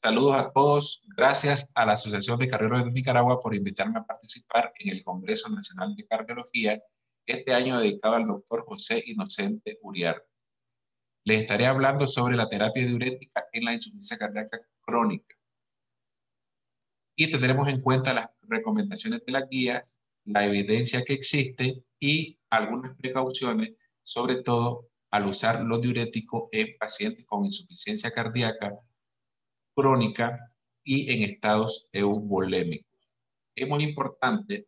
Saludos a todos. Gracias a la Asociación de Cardiólogos de Nicaragua por invitarme a participar en el Congreso Nacional de Cardiología, este año dedicado al doctor José Inocente Uriarte. Les estaré hablando sobre la terapia diurética en la insuficiencia cardíaca crónica. Y tendremos en cuenta las recomendaciones de las guías, la evidencia que existe y algunas precauciones, sobre todo al usar los diuréticos en pacientes con insuficiencia cardíaca crónica y en estados eubolémicos. Es muy importante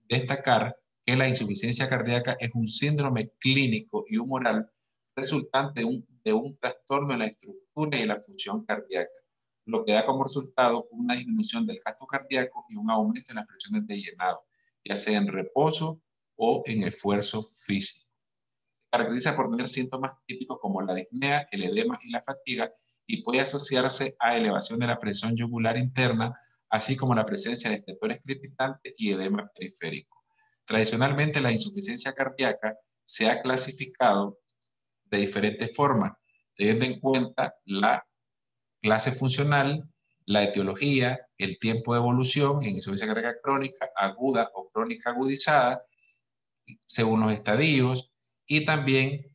destacar que la insuficiencia cardíaca es un síndrome clínico y humoral resultante de un, de un trastorno en la estructura y la función cardíaca, lo que da como resultado una disminución del gasto cardíaco y un aumento en las presiones de llenado, ya sea en reposo o en esfuerzo físico. Se caracteriza por tener síntomas típicos como la disnea, el edema y la fatiga, y puede asociarse a elevación de la presión yugular interna, así como la presencia de espectores crepitantes y edema periférico. Tradicionalmente, la insuficiencia cardíaca se ha clasificado de diferentes formas, teniendo en cuenta la clase funcional, la etiología, el tiempo de evolución en insuficiencia cardíaca crónica, aguda o crónica agudizada, según los estadios, y también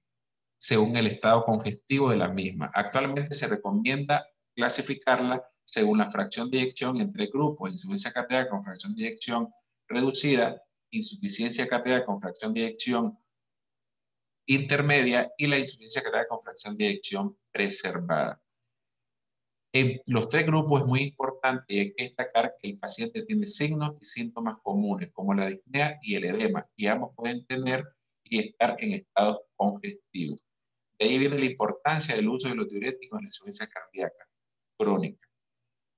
según el estado congestivo de la misma. Actualmente se recomienda clasificarla según la fracción de eyección entre grupos, insuficiencia cardíaca con fracción de eyección reducida, insuficiencia cardíaca con fracción de eyección intermedia y la insuficiencia cardíaca con fracción de eyección preservada. En los tres grupos es muy importante destacar que el paciente tiene signos y síntomas comunes, como la disnea y el edema, y ambos pueden tener y estar en estados congestivos. De ahí viene la importancia del uso de los diuréticos en la insuficiencia cardíaca crónica.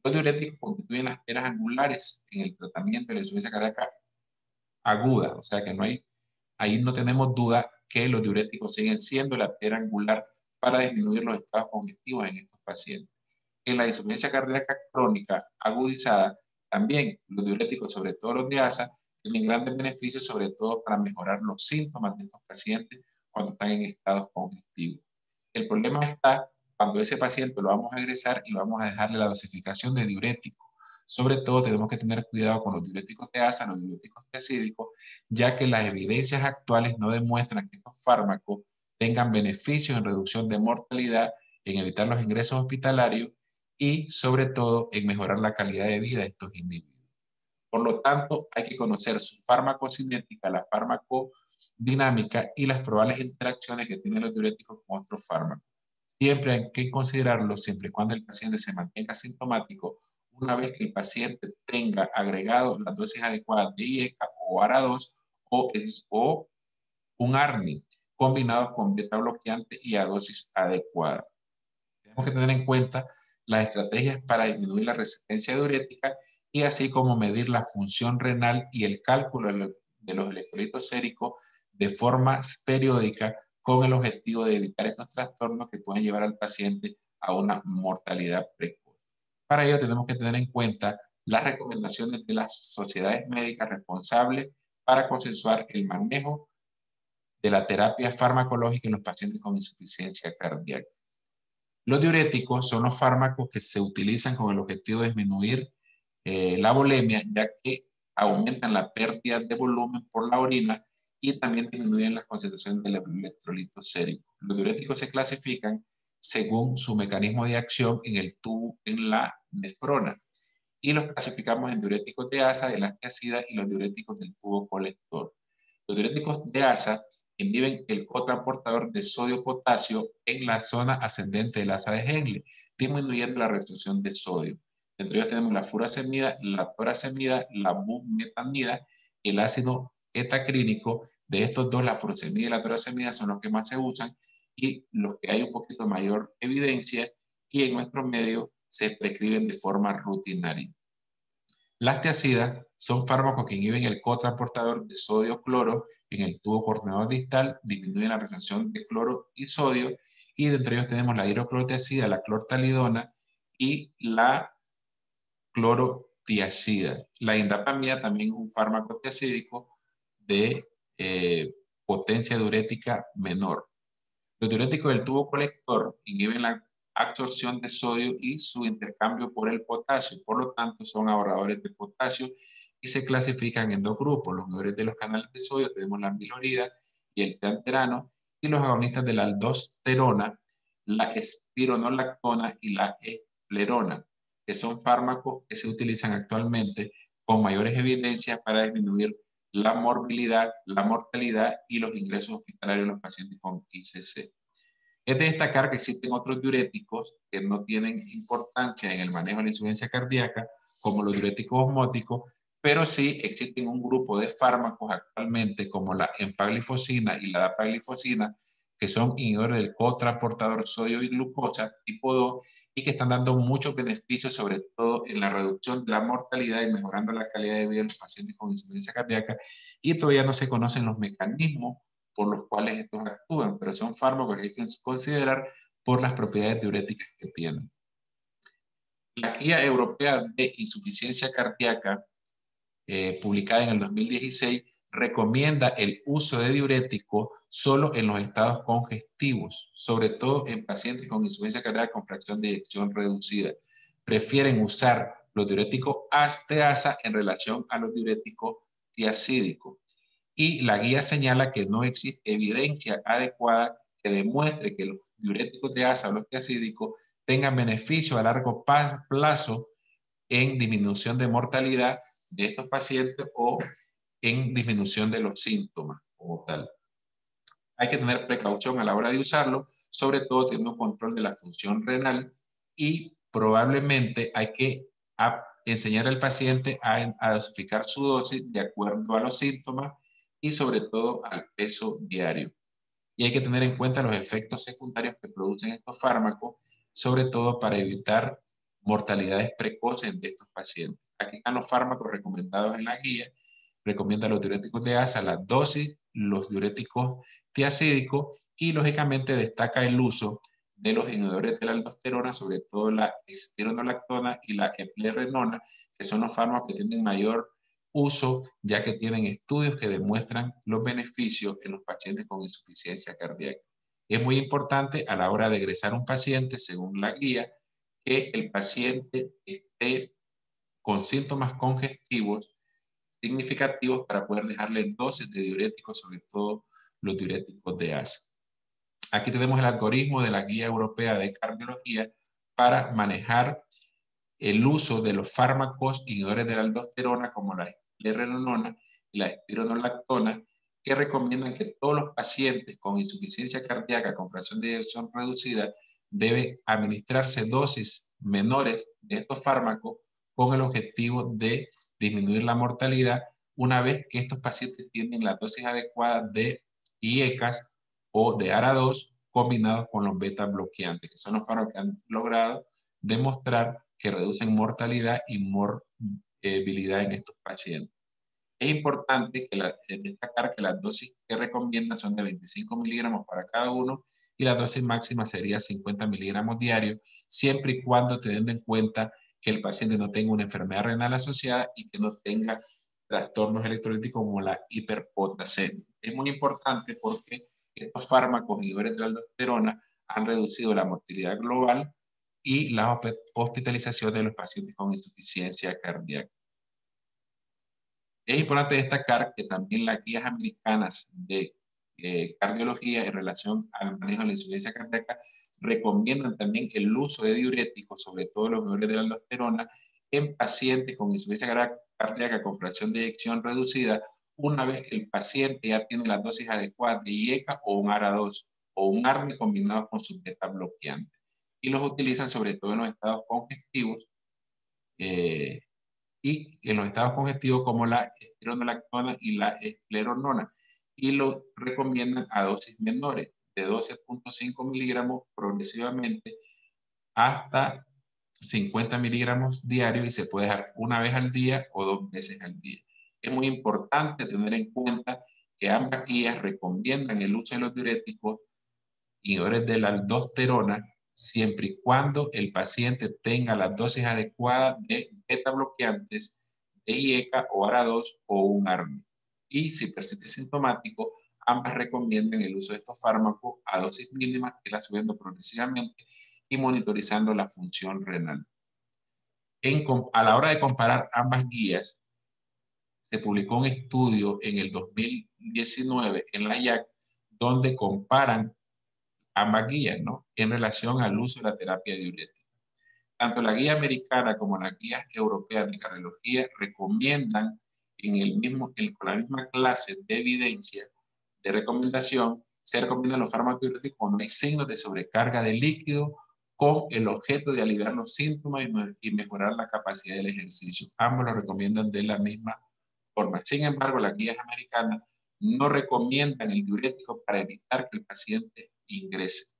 Los diuréticos constituyen las peras angulares en el tratamiento de la insuficiencia cardíaca aguda, o sea que no hay, ahí no tenemos duda que los diuréticos siguen siendo la pera angular para disminuir los estados congestivos en estos pacientes. En la insuficiencia cardíaca crónica agudizada, también los diuréticos, sobre todo los de ASA, tienen grandes beneficios, sobre todo para mejorar los síntomas de estos pacientes cuando están en estados congestivos. El problema está cuando ese paciente lo vamos a egresar y vamos a dejarle la dosificación de diurético. Sobre todo tenemos que tener cuidado con los diuréticos de asa, los diuréticos tesídicos, ya que las evidencias actuales no demuestran que estos fármacos tengan beneficios en reducción de mortalidad, en evitar los ingresos hospitalarios y sobre todo en mejorar la calidad de vida de estos individuos. Por lo tanto, hay que conocer su farmacocinética, la fármaco dinámica y las probables interacciones que tienen los diuréticos con otros fármacos. Siempre hay que considerarlo siempre y cuando el paciente se mantenga sintomático, una vez que el paciente tenga agregado las dosis adecuadas de IECA o ARA2 o, o un ARNI combinados con beta bloqueante y a dosis adecuada. Tenemos que tener en cuenta las estrategias para disminuir la resistencia diurética y así como medir la función renal y el cálculo de los electrolitos séricos de forma periódica con el objetivo de evitar estos trastornos que pueden llevar al paciente a una mortalidad precoz. Para ello tenemos que tener en cuenta las recomendaciones de las sociedades médicas responsables para consensuar el manejo de la terapia farmacológica en los pacientes con insuficiencia cardíaca. Los diuréticos son los fármacos que se utilizan con el objetivo de disminuir eh, la bulimia, ya que aumentan la pérdida de volumen por la orina y también disminuyen las concentraciones del electrolito sérico. Los diuréticos se clasifican según su mecanismo de acción en el tubo, en la nefrona. Y los clasificamos en diuréticos de asa, de ácida y los diuréticos del tubo colector. Los diuréticos de asa inhiben el cotransportador de sodio-potasio en la zona ascendente del asa de Henle, disminuyendo la reducción de sodio. Entre ellos tenemos la furasemida, la torasemida, la bumetanida el ácido etacrínico. De estos dos, la furosemida y la torasemida son los que más se usan y los que hay un poquito mayor evidencia y en nuestro medio se prescriben de forma rutinaria. Las tiacidas son fármacos que inhiben el cotransportador de sodio-cloro en el tubo coordinador distal, disminuyen la retención de cloro y sodio, y de entre ellos tenemos la hidroclorotiacida, la clortalidona y la clorotiacida. La indapamida también es un fármaco tiacídico de eh, potencia diurética menor. Los diuréticos del tubo colector inhiben la absorción de sodio y su intercambio por el potasio. Por lo tanto, son ahorradores de potasio y se clasifican en dos grupos. Los inhibidores de los canales de sodio, tenemos la amilorida y el teanterano, y los agonistas de la aldosterona, la espironolactona y la esplerona, que son fármacos que se utilizan actualmente con mayores evidencias para disminuir la morbilidad, la mortalidad y los ingresos hospitalarios de los pacientes con ICC. Es de destacar que existen otros diuréticos que no tienen importancia en el manejo de la insuficiencia cardíaca, como los diuréticos osmóticos, pero sí existen un grupo de fármacos actualmente como la empaglifosina y la dapaglifosina, que son inhibidores del cotransportador sodio y glucosa tipo 2 y que están dando muchos beneficios, sobre todo en la reducción de la mortalidad y mejorando la calidad de vida de los pacientes con insuficiencia cardíaca. Y todavía no se conocen los mecanismos por los cuales estos actúan, pero son fármacos que hay que considerar por las propiedades diuréticas que tienen. La Guía Europea de Insuficiencia Cardíaca eh, publicada en el 2016, recomienda el uso de diurético solo en los estados congestivos, sobre todo en pacientes con insuficiencia cardíaca con fracción de eyección reducida. Prefieren usar los diuréticos asteasa en relación a los diuréticos tiacídicos. Y la guía señala que no existe evidencia adecuada que demuestre que los diuréticos de asa o los tiacídicos tengan beneficio a largo plazo en disminución de mortalidad de estos pacientes o en disminución de los síntomas como tal. Hay que tener precaución a la hora de usarlo, sobre todo teniendo control de la función renal y probablemente hay que enseñar al paciente a, a dosificar su dosis de acuerdo a los síntomas y sobre todo al peso diario. Y hay que tener en cuenta los efectos secundarios que producen estos fármacos, sobre todo para evitar mortalidades precoces de estos pacientes. Aquí están los fármacos recomendados en la guía. Recomienda los diuréticos de asa, la dosis, los diuréticos tiacídicos y lógicamente destaca el uso de los inhibidores de la aldosterona, sobre todo la espironolactona y la eplerenona, que son los fármacos que tienen mayor uso, ya que tienen estudios que demuestran los beneficios en los pacientes con insuficiencia cardíaca. Es muy importante a la hora de egresar un paciente, según la guía, que el paciente esté con síntomas congestivos significativos para poder dejarle dosis de diuréticos, sobre todo los diuréticos de asa. Aquí tenemos el algoritmo de la Guía Europea de Cardiología para manejar el uso de los fármacos inhibidores de la aldosterona como la esplerinolona y la espironolactona que recomiendan que todos los pacientes con insuficiencia cardíaca con fracción de eyección reducida deben administrarse dosis menores de estos fármacos con el objetivo de disminuir la mortalidad una vez que estos pacientes tienen la dosis adecuada de IECAS o de ARA2 combinados con los beta bloqueantes, que son los fármacos que han logrado demostrar que reducen mortalidad y morbilidad en estos pacientes. Es importante que destacar que las dosis que recomiendan son de 25 miligramos para cada uno y la dosis máxima sería 50 miligramos diarios, siempre y cuando teniendo en cuenta que el paciente no tenga una enfermedad renal asociada y que no tenga trastornos electrolíticos como la hiperpotasemia. Es muy importante porque estos fármacos inhibidores de la aldosterona han reducido la mortalidad global y la hospitalización de los pacientes con insuficiencia cardíaca. Es importante destacar que también las guías americanas de eh, cardiología en relación al manejo de la insuficiencia cardíaca recomiendan también el uso de diuréticos, sobre todo los inhibidores de la aldosterona, en pacientes con insuficiencia cardíaca con fracción de eyección reducida, una vez que el paciente ya tiene la dosis adecuada de IECA o un ARA2 o un ARNI combinado con su beta bloqueante. Y los utilizan sobre todo en los estados congestivos eh, y en los estados congestivos como la estironolactona y la escleronona y lo recomiendan a dosis menores de 12.5 miligramos progresivamente hasta 50 miligramos diarios y se puede dejar una vez al día o dos veces al día. Es muy importante tener en cuenta que ambas guías recomiendan el uso de los diuréticos inhibidores de la aldosterona siempre y cuando el paciente tenga las dosis adecuadas de beta bloqueantes de IECA o ARA2 o un ARNI. Y si persiste sintomático, ambas recomiendan el uso de estos fármacos a dosis mínimas, que la subiendo progresivamente, y monitorizando la función renal. En, a la hora de comparar ambas guías, se publicó un estudio en el 2019 en la IAC donde comparan ambas guías ¿no? en relación al uso de la terapia diurética. Tanto la guía americana como la guía europea de cardiología recomiendan en el mismo, con la misma clase de evidencia de recomendación, se recomiendan los fármacos diuréticos cuando hay signos de sobrecarga de líquido con el objeto de aliviar los síntomas y mejorar la capacidad del ejercicio. Ambos lo recomiendan de la misma forma. Sin embargo, las guías americanas no recomiendan el diurético para evitar que el paciente ingrese.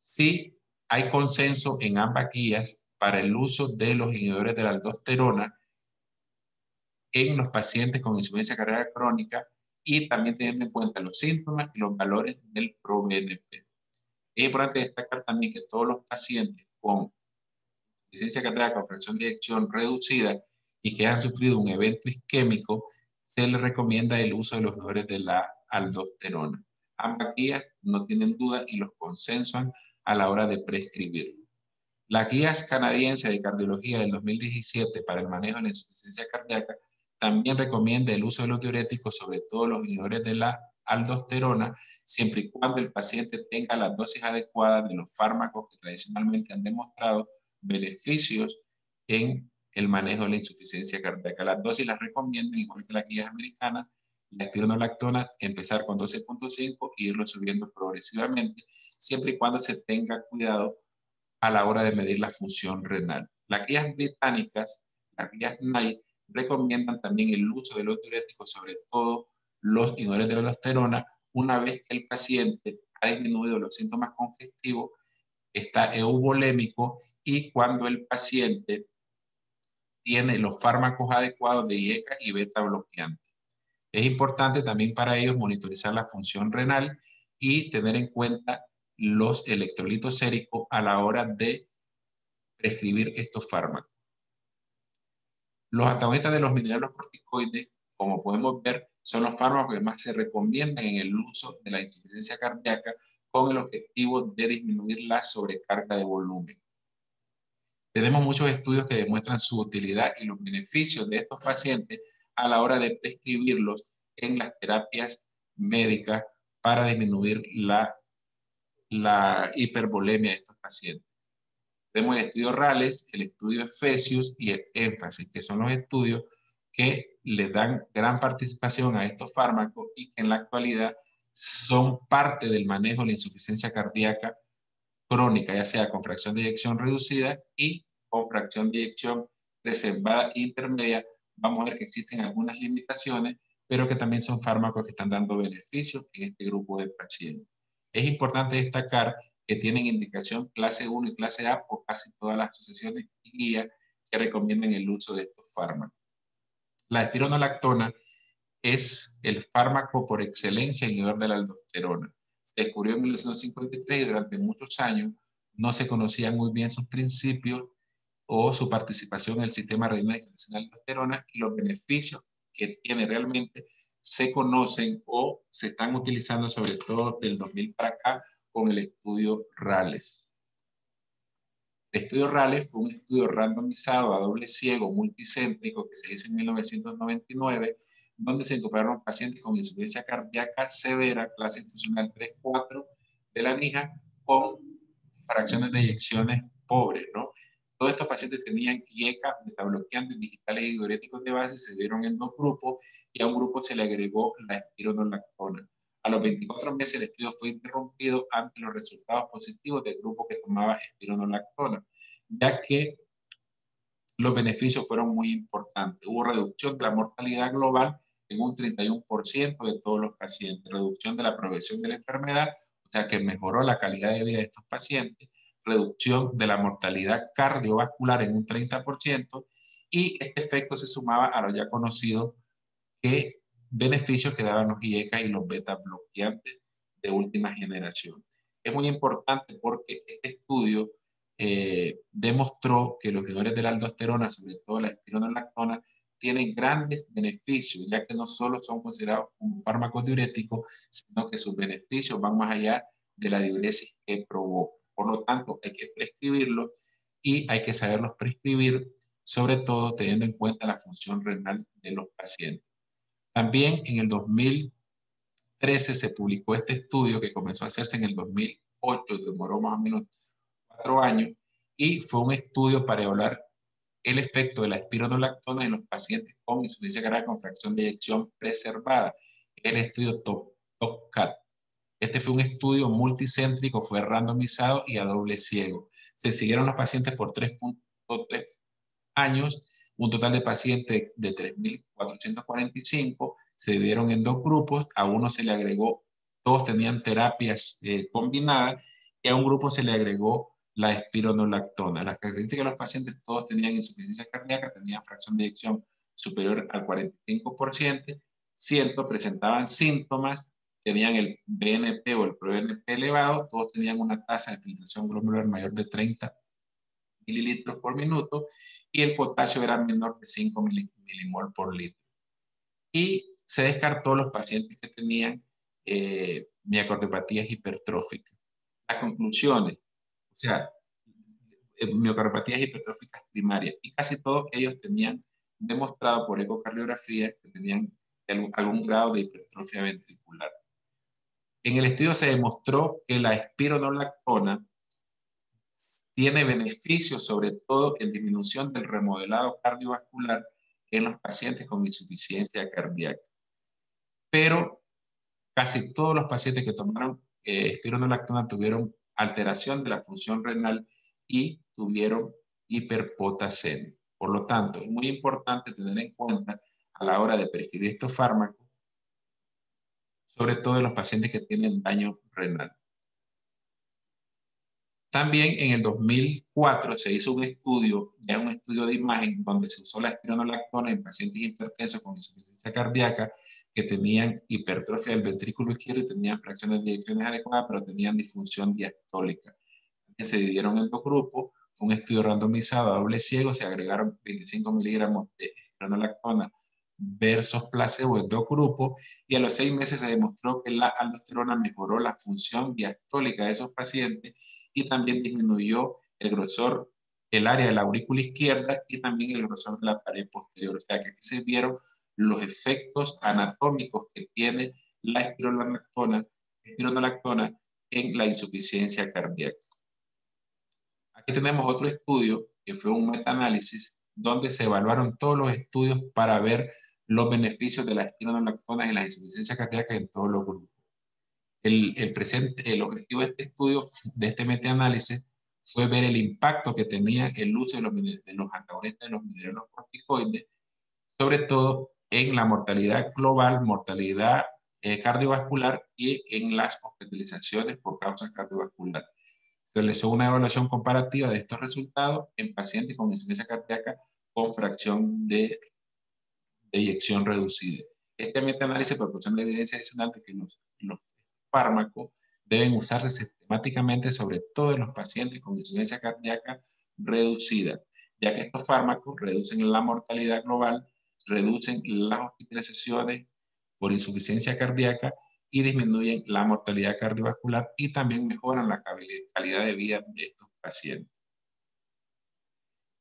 Sí hay consenso en ambas guías para el uso de los inhibidores de la aldosterona en los pacientes con insuficiencia cardíaca crónica y también teniendo en cuenta los síntomas y los valores del ProBNP. Es importante destacar también que todos los pacientes con insuficiencia cardíaca con fracción de eyección reducida y que han sufrido un evento isquémico, se les recomienda el uso de los inhibidores de la aldosterona. Ambas guías no tienen duda y los consensuan a la hora de prescribirlo. La guía canadiense de cardiología del 2017 para el manejo de la insuficiencia cardíaca también recomienda el uso de los diuréticos, sobre todo los inhibidores de la aldosterona, siempre y cuando el paciente tenga la dosis adecuada de los fármacos que tradicionalmente han demostrado beneficios en el manejo de la insuficiencia cardíaca. Las dosis las recomiendan, igual que las guías americanas, la espironolactona, empezar con 12.5 e irlo subiendo progresivamente, siempre y cuando se tenga cuidado a la hora de medir la función renal. Las guías británicas, las guías NICE, recomiendan también el uso de los diuréticos, sobre todo los inhibidores de la aldosterona, una vez que el paciente ha disminuido los síntomas congestivos, está eubolémico y cuando el paciente tiene los fármacos adecuados de IECA y beta bloqueante. Es importante también para ellos monitorizar la función renal y tener en cuenta los electrolitos séricos a la hora de prescribir estos fármacos. Los antagonistas de los minerales corticoides, como podemos ver, son los fármacos que más se recomiendan en el uso de la insuficiencia cardíaca con el objetivo de disminuir la sobrecarga de volumen. Tenemos muchos estudios que demuestran su utilidad y los beneficios de estos pacientes a la hora de prescribirlos en las terapias médicas para disminuir la, la hipervolemia de estos pacientes. Tenemos el estudio RALES, el estudio EFESIUS y el énfasis, que son los estudios que le dan gran participación a estos fármacos y que en la actualidad son parte del manejo de la insuficiencia cardíaca crónica, ya sea con fracción de eyección reducida y con fracción de eyección reservada intermedia. Vamos a ver que existen algunas limitaciones, pero que también son fármacos que están dando beneficios en este grupo de pacientes. Es importante destacar que tienen indicación clase 1 y clase A por casi todas las asociaciones y guías que recomiendan el uso de estos fármacos. La espironolactona es el fármaco por excelencia inhibidor de la aldosterona. Se descubrió en 1953 y durante muchos años no se conocían muy bien sus principios o su participación en el sistema renal de aldosterona y los beneficios que tiene realmente se conocen o se están utilizando sobre todo del 2000 para acá con el estudio RALES. El estudio RALES fue un estudio randomizado a doble ciego multicéntrico que se hizo en 1999, donde se incorporaron pacientes con insuficiencia cardíaca severa, clase funcional 3-4 de la NIJA, con fracciones de eyecciones pobres, ¿no? Todos estos pacientes tenían IECA, metabloqueantes digitales y diuréticos de base, se dieron en dos grupos y a un grupo se le agregó la espironolactona. A los 24 meses el estudio fue interrumpido ante los resultados positivos del grupo que tomaba espironolactona, ya que los beneficios fueron muy importantes. Hubo reducción de la mortalidad global en un 31% de todos los pacientes, reducción de la progresión de la enfermedad, o sea que mejoró la calidad de vida de estos pacientes, reducción de la mortalidad cardiovascular en un 30% y este efecto se sumaba a lo ya conocido que beneficios que daban los IECA y los beta bloqueantes de última generación. Es muy importante porque este estudio eh, demostró que los inhibidores de la aldosterona, sobre todo la espironolactona, tienen grandes beneficios, ya que no solo son considerados como fármacos diuréticos, sino que sus beneficios van más allá de la diuresis que provoca. Por lo tanto, hay que prescribirlo y hay que saberlos prescribir, sobre todo teniendo en cuenta la función renal de los pacientes. También en el 2013 se publicó este estudio que comenzó a hacerse en el 2008, demoró más o menos cuatro años, y fue un estudio para evaluar el efecto de la espironolactona en los pacientes con insuficiencia cardíaca con fracción de eyección preservada. El estudio TOPCAT. Este fue un estudio multicéntrico, fue randomizado y a doble ciego. Se siguieron los pacientes por 3.3 años, un total de pacientes de 3.445, se dividieron en dos grupos, a uno se le agregó, todos tenían terapias eh, combinadas, y a un grupo se le agregó la espironolactona. Las características de los pacientes, todos tenían insuficiencia cardíaca, tenían fracción de eyección superior al 45%, ciento presentaban síntomas, tenían el BNP o el ProBNP elevado, todos tenían una tasa de filtración glomerular mayor de 30 mililitros por minuto y el potasio era menor de 5 milimol por litro. Y se descartó los pacientes que tenían eh, miocardiopatías hipertróficas. Las conclusiones, o sea, eh, miocardiopatías hipertróficas primarias, y casi todos ellos tenían demostrado por ecocardiografía que tenían algún grado de hipertrofia ventricular. En el estudio se demostró que la espironolactona tiene beneficios sobre todo en disminución del remodelado cardiovascular en los pacientes con insuficiencia cardíaca. Pero casi todos los pacientes que tomaron eh, tuvieron alteración de la función renal y tuvieron hiperpotasemia. Por lo tanto, es muy importante tener en cuenta a la hora de prescribir estos fármacos, sobre todo en los pacientes que tienen daño renal. También en el 2004 se hizo un estudio, ya un estudio de imagen, donde se usó la espironolactona en pacientes hipertensos con insuficiencia cardíaca que tenían hipertrofia del ventrículo izquierdo y tenían fracciones de eyecciones adecuadas, pero tenían disfunción diastólica. Se dividieron en dos grupos, fue un estudio randomizado a doble ciego, se agregaron 25 miligramos de espironolactona versus placebo en dos grupos y a los seis meses se demostró que la aldosterona mejoró la función diastólica de esos pacientes y también disminuyó el grosor, el área de la aurícula izquierda y también el grosor de la pared posterior. O sea que aquí se vieron los efectos anatómicos que tiene la espironolactona, en la insuficiencia cardíaca. Aquí tenemos otro estudio que fue un metaanálisis donde se evaluaron todos los estudios para ver los beneficios de la espironolactona en la insuficiencia cardíaca en todos los grupos. El, el, presente, el objetivo de este estudio, de este metaanálisis, fue ver el impacto que tenía el uso de los, de los antagonistas de los minerales corticoides, sobre todo en la mortalidad global, mortalidad eh, cardiovascular y en las hospitalizaciones por causa cardiovascular. Se realizó una evaluación comparativa de estos resultados en pacientes con insuficiencia cardíaca con fracción de, de eyección reducida. Este metaanálisis proporciona evidencia adicional de que los, los fármacos deben usarse sistemáticamente, sobre todo en los pacientes con insuficiencia cardíaca reducida, ya que estos fármacos reducen la mortalidad global, reducen las hospitalizaciones por insuficiencia cardíaca y disminuyen la mortalidad cardiovascular y también mejoran la calidad de vida de estos pacientes.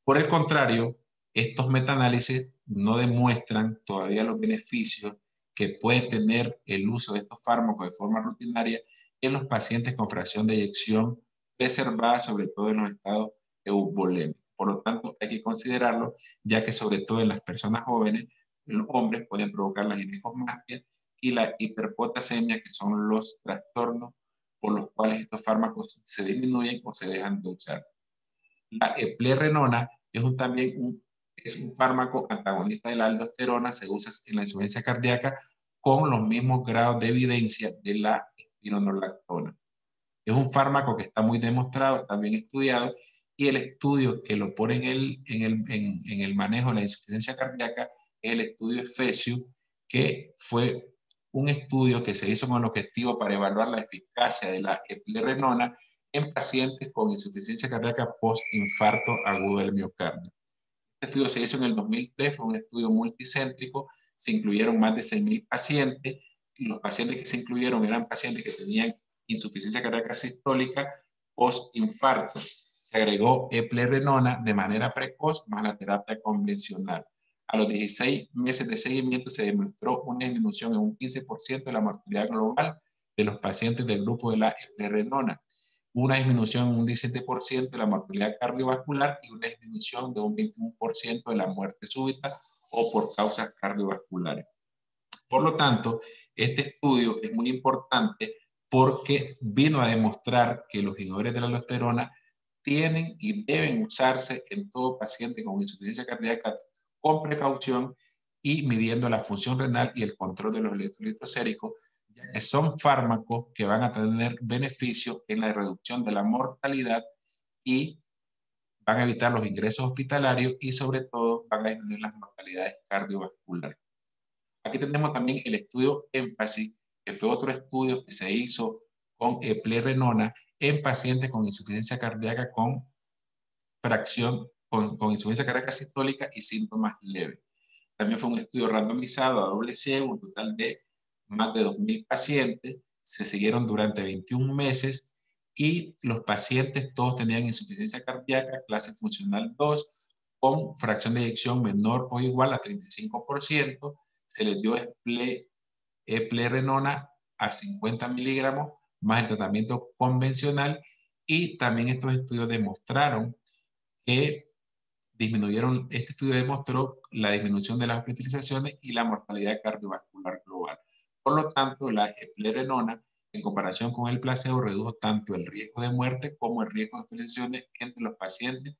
Por el contrario, estos metaanálisis no demuestran todavía los beneficios que puede tener el uso de estos fármacos de forma rutinaria en los pacientes con fracción de eyección preservada, sobre todo en los estados eubolémicos. Por lo tanto, hay que considerarlo, ya que sobre todo en las personas jóvenes, los hombres pueden provocar la ginecosmastia y la hiperpotasemia, que son los trastornos por los cuales estos fármacos se disminuyen o se dejan de usar. La eplerenona es también un es un fármaco antagonista de la aldosterona, se usa en la insuficiencia cardíaca con los mismos grados de evidencia de la espironolactona. Es un fármaco que está muy demostrado, está bien estudiado, y el estudio que lo pone en el, en el, en, el manejo de la insuficiencia cardíaca es el estudio EFESIO, que fue un estudio que se hizo con el objetivo para evaluar la eficacia de la eplerenona en pacientes con insuficiencia cardíaca post-infarto agudo del miocardio. Estudio se hizo en el 2003, fue un estudio multicéntrico, se incluyeron más de 6.000 pacientes, y los pacientes que se incluyeron eran pacientes que tenían insuficiencia cardíaca sistólica post-infarto. Se agregó eplerenona de manera precoz más la terapia convencional. A los 16 meses de seguimiento se demostró una disminución en un 15% de la mortalidad global de los pacientes del grupo de la eplerenona, una disminución en un 17% de la mortalidad cardiovascular y una disminución de un 21% de la muerte súbita o por causas cardiovasculares. Por lo tanto, este estudio es muy importante porque vino a demostrar que los inhibidores de la aldosterona tienen y deben usarse en todo paciente con insuficiencia cardíaca con precaución y midiendo la función renal y el control de los electrolitos séricos, que son fármacos que van a tener beneficio en la reducción de la mortalidad y van a evitar los ingresos hospitalarios y sobre todo van a disminuir las mortalidades cardiovasculares. Aquí tenemos también el estudio énfasis, que fue otro estudio que se hizo con eplerenona en pacientes con insuficiencia cardíaca con fracción, con, con insuficiencia cardíaca sistólica y síntomas leves. También fue un estudio randomizado a doble ciego, un total de más de 2.000 pacientes, se siguieron durante 21 meses y los pacientes todos tenían insuficiencia cardíaca clase funcional 2 con fracción de eyección menor o igual a 35%, se les dio eplerenona a 50 miligramos más el tratamiento convencional y también estos estudios demostraron que disminuyeron, este estudio demostró la disminución de las hospitalizaciones y la mortalidad cardiovascular global. Por lo tanto, la eplerenona en comparación con el placebo redujo tanto el riesgo de muerte como el riesgo de hospitalizaciones entre los pacientes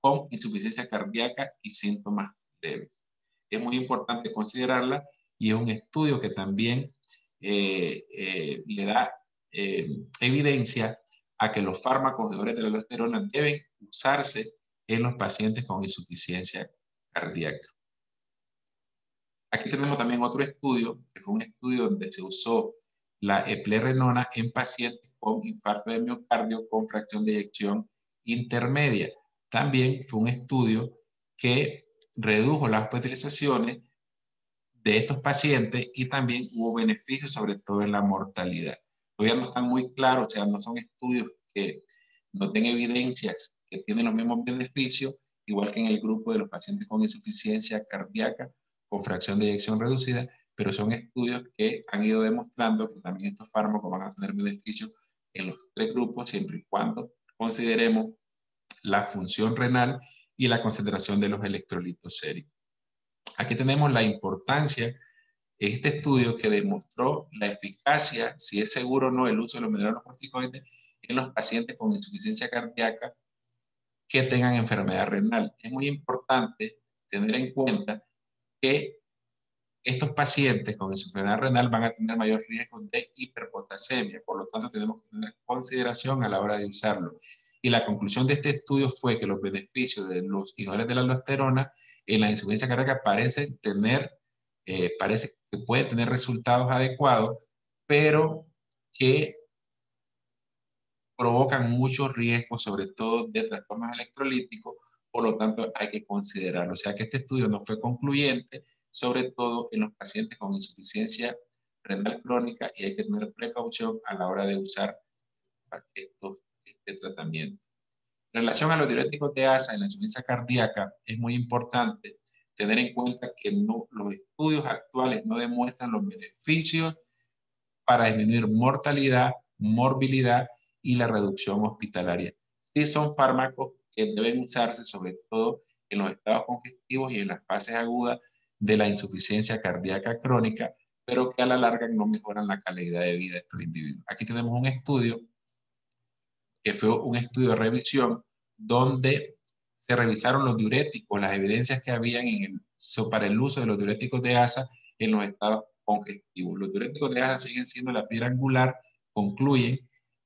con insuficiencia cardíaca y síntomas leves. Es muy importante considerarla y es un estudio que también eh, eh, le da eh, evidencia a que los fármacos de la aldosterona deben usarse en los pacientes con insuficiencia cardíaca. Aquí tenemos también otro estudio, que fue un estudio donde se usó la eplerenona en pacientes con infarto de miocardio con fracción de eyección intermedia. También fue un estudio que redujo las hospitalizaciones de estos pacientes y también hubo beneficios, sobre todo en la mortalidad. Todavía no están muy claros, o sea, no son estudios que no den evidencias que tienen los mismos beneficios, igual que en el grupo de los pacientes con insuficiencia cardíaca con fracción de eyección reducida, pero son estudios que han ido demostrando que también estos fármacos van a tener beneficios en los tres grupos siempre y cuando consideremos la función renal y la concentración de los electrolitos séricos. Aquí tenemos la importancia este estudio que demostró la eficacia, si es seguro o no, el uso de los minerales corticoides en los pacientes con insuficiencia cardíaca que tengan enfermedad renal. Es muy importante tener en cuenta que estos pacientes con insuficiencia renal van a tener mayor riesgo de hiperpotasemia, por lo tanto tenemos que tener consideración a la hora de usarlo. Y la conclusión de este estudio fue que los beneficios de los inhibidores de la aldosterona en la insuficiencia cardíaca parecen tener, eh, parece que pueden tener resultados adecuados, pero que provocan muchos riesgos, sobre todo de trastornos electrolíticos, por lo tanto hay que considerarlo. O sea que este estudio no fue concluyente, sobre todo en los pacientes con insuficiencia renal crónica y hay que tener precaución a la hora de usar estos, este tratamiento. En relación a los diuréticos de asa en la insuficiencia cardíaca, es muy importante tener en cuenta que no, los estudios actuales no demuestran los beneficios para disminuir mortalidad, morbilidad y la reducción hospitalaria. Sí son fármacos deben usarse sobre todo en los estados congestivos y en las fases agudas de la insuficiencia cardíaca crónica, pero que a la larga no mejoran la calidad de vida de estos individuos. Aquí tenemos un estudio que fue un estudio de revisión donde se revisaron los diuréticos, las evidencias que habían en el, para el uso de los diuréticos de ASA en los estados congestivos. Los diuréticos de ASA siguen siendo la piedra angular, concluyen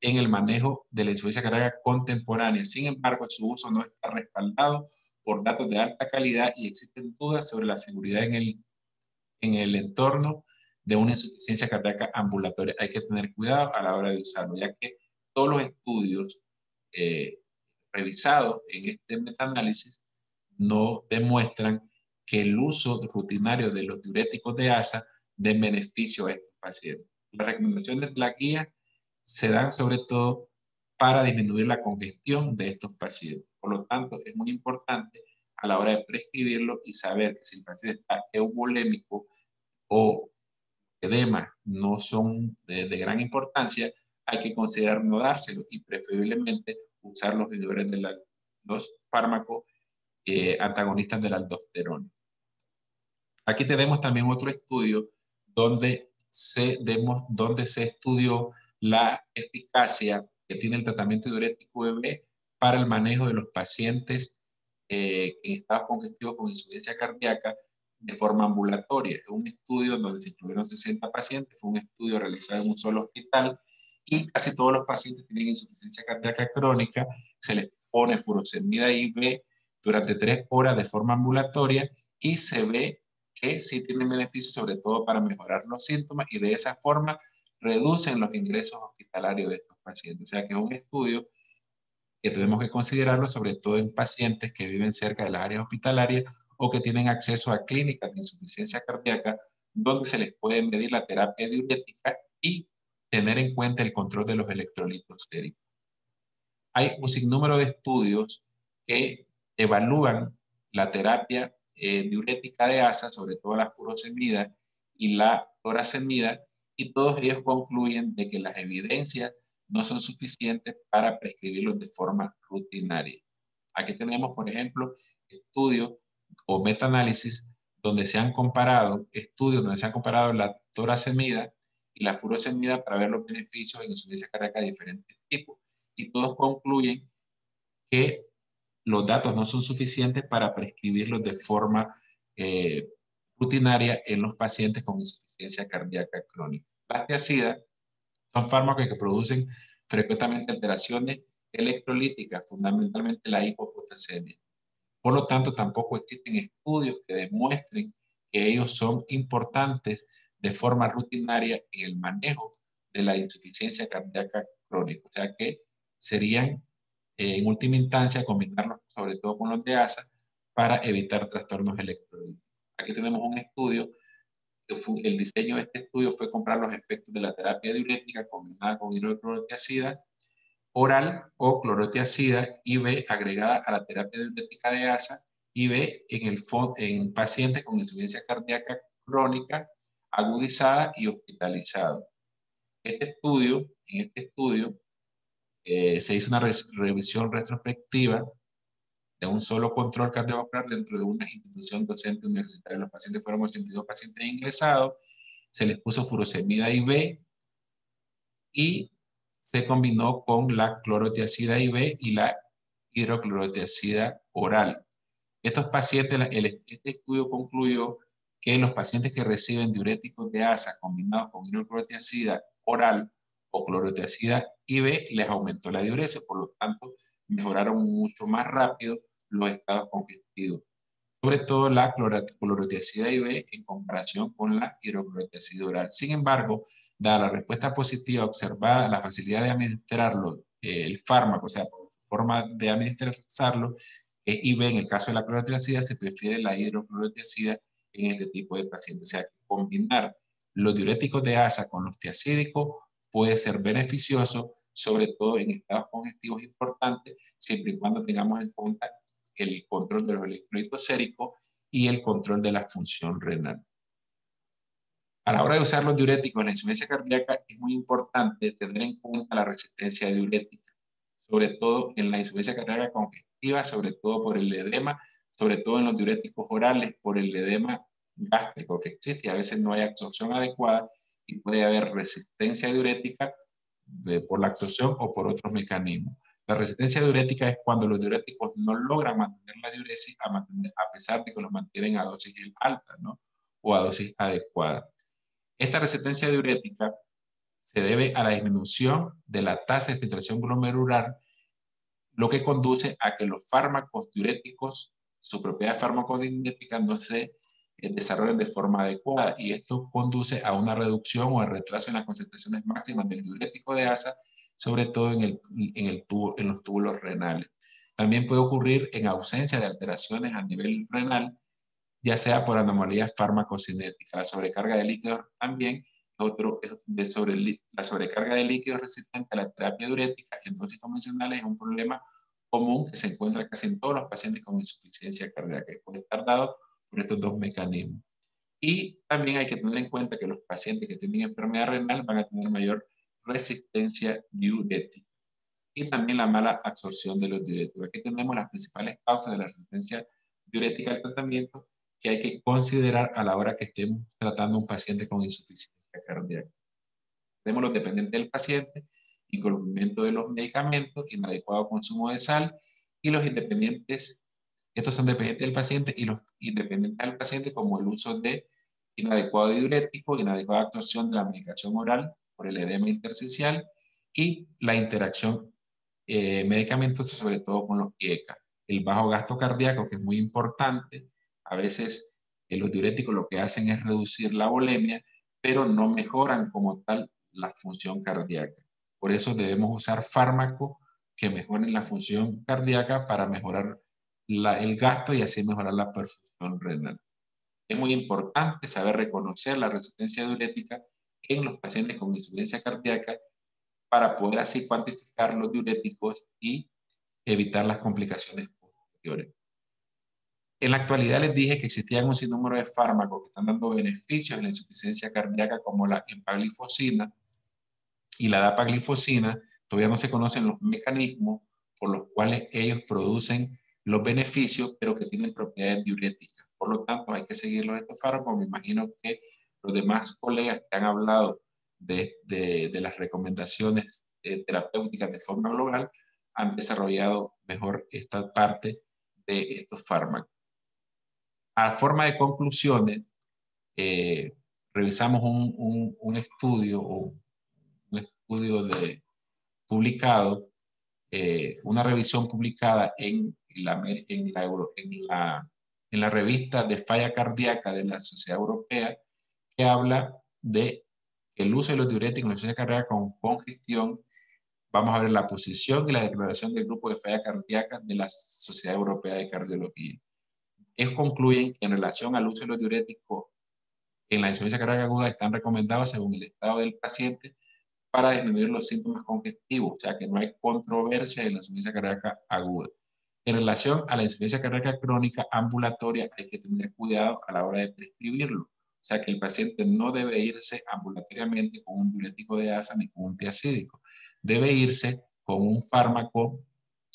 en el manejo de la insuficiencia cardíaca contemporánea. Sin embargo, su uso no está respaldado por datos de alta calidad y existen dudas sobre la seguridad en el, en el entorno de una insuficiencia cardíaca ambulatoria. Hay que tener cuidado a la hora de usarlo, ya que todos los estudios eh, revisados en este metaanálisis no demuestran que el uso rutinario de los diuréticos de ASA den beneficio a estos pacientes. Las recomendaciones de la guía se dan sobre todo para disminuir la congestión de estos pacientes. Por lo tanto, es muy importante a la hora de prescribirlo y saber que si el paciente está eubolémico o edema no son de, gran importancia, hay que considerar no dárselo y preferiblemente usar los inhibidores de los fármacos eh, antagonistas de la aldosterona. Aquí tenemos también otro estudio donde se, demos, donde se estudió la eficacia que tiene el tratamiento diurético bebé para el manejo de los pacientes eh, en estado con insuficiencia cardíaca de forma ambulatoria. Es un estudio donde se incluyeron 60 pacientes, fue un estudio realizado en un solo hospital y casi todos los pacientes tienen insuficiencia cardíaca crónica, se les pone furosemida IV durante tres horas de forma ambulatoria y se ve que sí tienen beneficios, sobre todo para mejorar los síntomas y de esa forma reducen los ingresos hospitalarios de estos pacientes. O sea que es un estudio que tenemos que considerarlo sobre todo en pacientes que viven cerca de las áreas hospitalarias o que tienen acceso a clínicas de insuficiencia cardíaca donde se les puede medir la terapia diurética y tener en cuenta el control de los electrolitos séricos. Hay un sinnúmero de estudios que evalúan la terapia eh, diurética de ASA, sobre todo la furosemida y la torasemida, y todos ellos concluyen de que las evidencias no son suficientes para prescribirlos de forma rutinaria. Aquí tenemos, por ejemplo, estudios o metaanálisis donde se han comparado, estudios donde se han comparado la torasemida y la furosemida para ver los beneficios en insuficiencia cardíaca de diferentes tipos. Y todos concluyen que los datos no son suficientes para prescribirlos de forma eh, rutinaria en los pacientes con insuficiencia cardíaca crónica. Las tiacidas son fármacos que producen frecuentemente alteraciones electrolíticas, fundamentalmente la hipopotasemia. Por lo tanto, tampoco existen estudios que demuestren que ellos son importantes de forma rutinaria en el manejo de la insuficiencia cardíaca crónica. O sea que serían, eh, en última instancia, combinarlos sobre todo con los de ASA para evitar trastornos electrolíticos. Aquí tenemos un estudio, el diseño de este estudio fue comparar los efectos de la terapia diurética combinada con hidroclorotiazida oral o clorotiazida IV agregada a la terapia diurética de ASA IV en, el, en pacientes con insuficiencia cardíaca crónica agudizada y hospitalizado. Este estudio, en este estudio eh, se hizo una revisión retrospectiva de un solo control cardiovascular dentro de una institución docente universitaria. Los pacientes fueron 82 pacientes ingresados, se les puso furosemida IV y se combinó con la clorotiazida IV y la hidroclorotiazida oral. Estos pacientes, este estudio concluyó que los pacientes que reciben diuréticos de ASA combinados con hidroclorotiazida oral o clorotiazida IV les aumentó la diuresis, por lo tanto mejoraron mucho más rápido los estados congestivos, sobre todo la clorotiazida IV en comparación con la hidroclorotiazida oral. Sin embargo, dada la respuesta positiva observada, la facilidad de administrarlo, eh, el fármaco, o sea, por forma de administrarlo, eh, y en el caso de la clorotiazida se prefiere la hidroclorotiazida en este tipo de pacientes. O sea, combinar los diuréticos de asa con los tiacídicos puede ser beneficioso, sobre todo en estados congestivos importantes, siempre y cuando tengamos en cuenta el control de los electrolitos séricos y el control de la función renal. A la hora de usar los diuréticos en la insuficiencia cardíaca es muy importante tener en cuenta la resistencia diurética, sobre todo en la insuficiencia cardíaca congestiva, sobre todo por el edema, sobre todo en los diuréticos orales, por el edema gástrico que existe y a veces no hay absorción adecuada y puede haber resistencia diurética por la absorción o por otros mecanismos. La resistencia diurética es cuando los diuréticos no logran mantener la diuresis a, a pesar de que los mantienen a dosis alta ¿no? o a dosis adecuada. Esta resistencia diurética se debe a la disminución de la tasa de filtración glomerular, lo que conduce a que los fármacos diuréticos, su propiedad farmacodinética no se eh, desarrollen de forma adecuada y esto conduce a una reducción o a retraso en las concentraciones máximas del diurético de asa, sobre todo en, el, en, los túbulos renales. También puede ocurrir en ausencia de alteraciones a nivel renal ya sea por anomalías farmacocinéticas, la sobrecarga de líquidos también otro de sobre la sobrecarga de líquidos resistente a la terapia diurética en dosis convencionales es un problema común que se encuentra casi en todos los pacientes con insuficiencia cardíaca puede estar dado por estos dos mecanismos. Y también hay que tener en cuenta que los pacientes que tienen enfermedad renal van a tener mayor resistencia diurética y también la mala absorción de los diuréticos. Aquí tenemos las principales causas de la resistencia diurética al tratamiento que hay que considerar a la hora que estemos tratando a un paciente con insuficiencia cardíaca. Tenemos los dependientes del paciente, incumplimiento de los medicamentos, inadecuado consumo de sal y los independientes, estos son dependientes del paciente y los independientes del paciente como el uso de inadecuado diurético, inadecuada absorción de la medicación oral por el edema intersticial y la interacción eh, medicamentosa, sobre todo con los IECA. El bajo gasto cardíaco, que es muy importante, a veces eh, los diuréticos lo que hacen es reducir la volemia pero no mejoran como tal la función cardíaca. Por eso debemos usar fármacos que mejoren la función cardíaca para mejorar el gasto y así mejorar la perfusión renal. Es muy importante saber reconocer la resistencia diurética en los pacientes con insuficiencia cardíaca para poder así cuantificar los diuréticos y evitar las complicaciones posteriores. En la actualidad les dije que existían un sinnúmero de fármacos que están dando beneficios en la insuficiencia cardíaca como la empaglifosina y la dapaglifosina. Todavía no se conocen los mecanismos por los cuales ellos producen los beneficios, pero que tienen propiedades diuréticas. Por lo tanto, hay que seguirlos estos fármacos. Me imagino que los demás colegas que han hablado de, de las recomendaciones eh, terapéuticas de forma global han desarrollado mejor esta parte de estos fármacos. A forma de conclusiones, eh, revisamos un, un, estudio, un estudio de, publicado, eh, una revisión publicada en la, en, la, en, la, en la revista de falla cardíaca de la Sociedad Europea, que habla de el uso de los diuréticos en la sociedad cardíaca con congestión. Vamos a ver la posición y la declaración del grupo de falla cardíaca de la Sociedad Europea de Cardiología ellos concluyen que en relación al uso de los diuréticos en la insuficiencia cardíaca aguda están recomendados según el estado del paciente para disminuir los síntomas congestivos, o sea que no hay controversia en la insuficiencia cardíaca aguda. En relación a la insuficiencia cardíaca crónica ambulatoria, hay que tener cuidado a la hora de prescribirlo. O sea que el paciente no debe irse ambulatoriamente con un diurético de asa ni con un tiacídico. Debe irse con un fármaco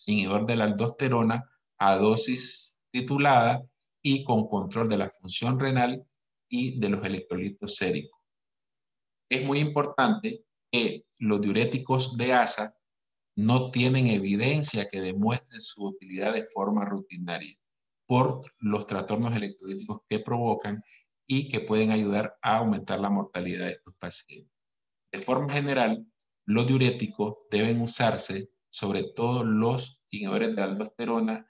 inhibidor de la aldosterona a dosis titulada y con control de la función renal y de los electrolitos séricos. Es muy importante que los diuréticos de ASA no tienen evidencia que demuestren su utilidad de forma rutinaria por los trastornos electrolíticos que provocan y que pueden ayudar a aumentar la mortalidad de estos pacientes. De forma general, los diuréticos deben usarse sobre todo los inhibidores de aldosterona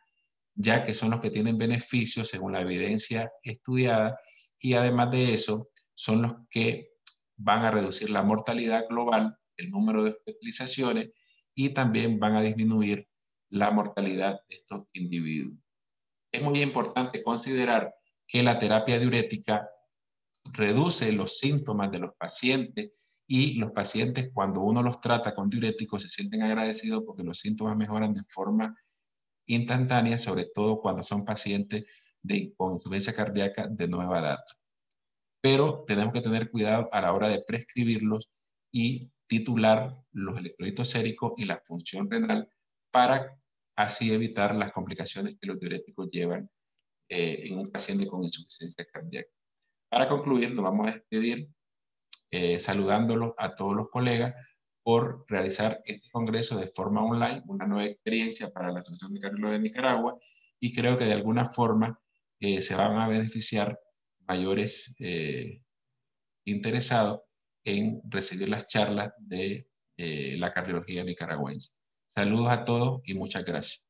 ya que son los que tienen beneficios según la evidencia estudiada y además de eso son los que van a reducir la mortalidad global, el número de hospitalizaciones y también van a disminuir la mortalidad de estos individuos. Es muy importante considerar que la terapia diurética reduce los síntomas de los pacientes y los pacientes cuando uno los trata con diuréticos se sienten agradecidos porque los síntomas mejoran de forma instantánea, sobre todo cuando son pacientes de, con insuficiencia cardíaca de nueva edad. Pero tenemos que tener cuidado a la hora de prescribirlos y titular los electrolitos séricos y la función renal para así evitar las complicaciones que los diuréticos llevan eh, en un paciente con insuficiencia cardíaca. Para concluir, nos vamos a despedir eh, saludándolos a todos los colegas por realizar este congreso de forma online, una nueva experiencia para la Asociación de Cardiólogos de Nicaragua y creo que de alguna forma eh, se van a beneficiar mayores eh, interesados en recibir las charlas de la cardiología nicaragüense. Saludos a todos y muchas gracias.